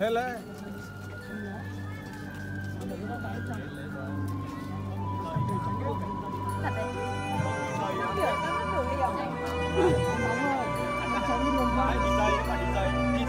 thế lẽ Thật đấy. Nó kiểu nó đủ liều Nóng rồi Nó chống đường không Đi dây, đi dây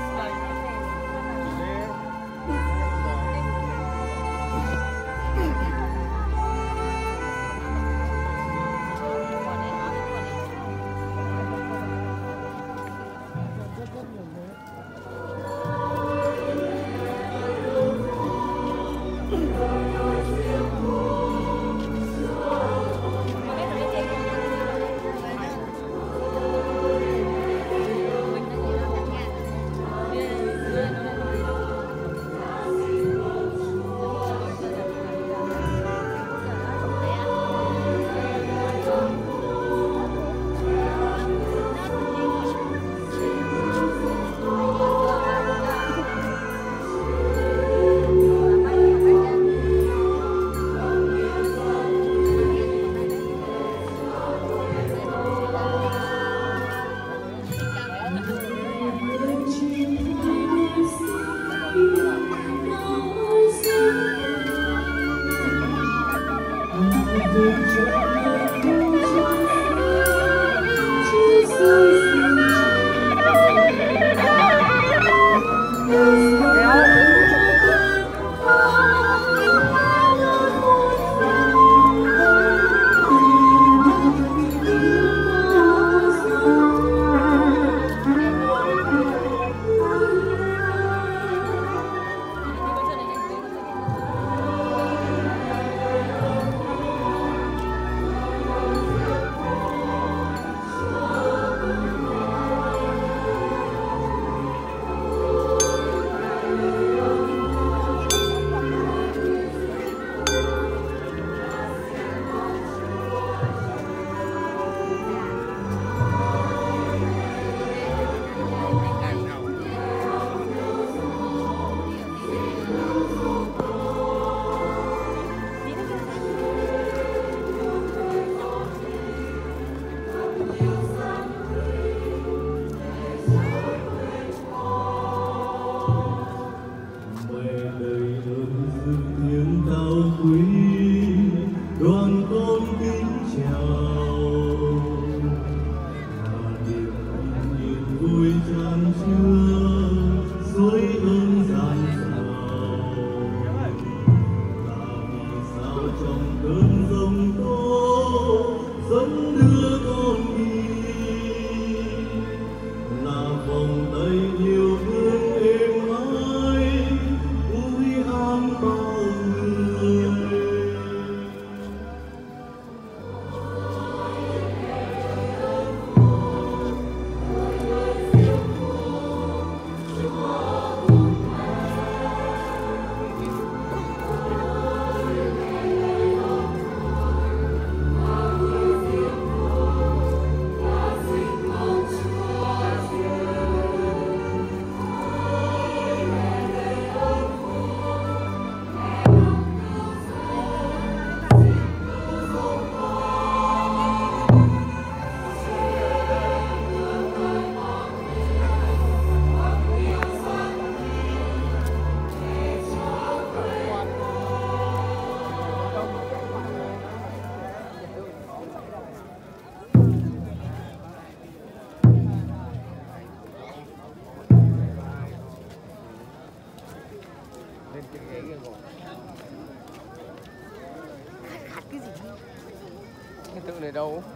at all.